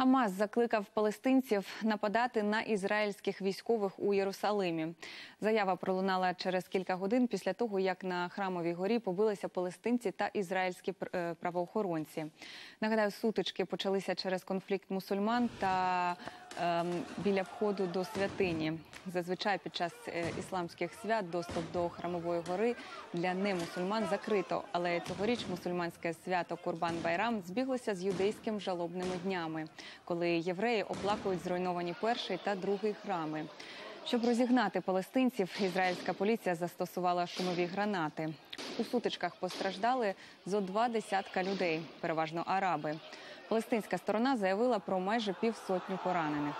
Хамас закликав палестинців нападати на ізраїльських військових у Єрусалимі. Заява пролунала через кілька годин після того, як на храмовій горі побилися палестинці та ізраїльські е, правоохоронці. Нагадаю, сутички почалися через конфлікт мусульман та біля входу до святині. Зазвичай під час е, ісламських свят доступ до храмової гори для немусульман закрито. Але цьогоріч мусульманське свято Курбан Байрам збіглося з юдейським жалобними днями, коли євреї оплакують зруйновані перший та другий храми. Щоб розігнати палестинців, ізраїльська поліція застосувала шумові гранати. У сутичках постраждали зо два десятка людей, переважно араби. Палестинська сторона заявила про майже півсотню поранених.